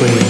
We.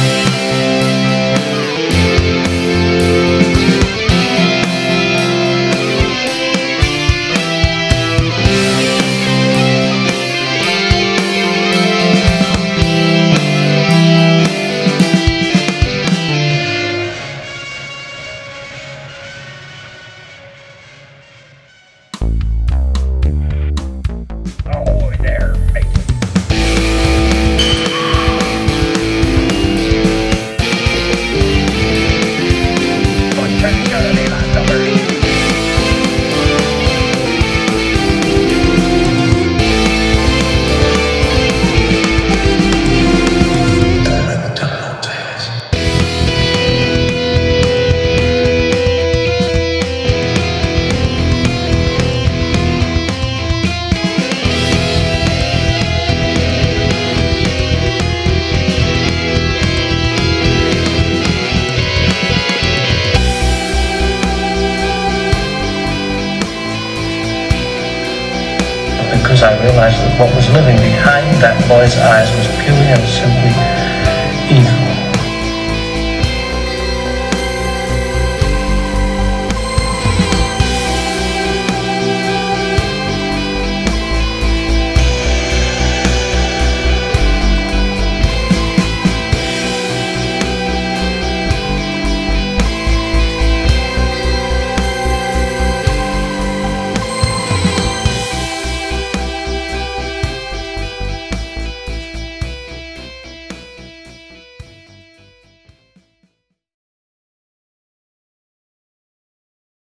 I realized that what was living behind that boy's eyes was purely and simply evil.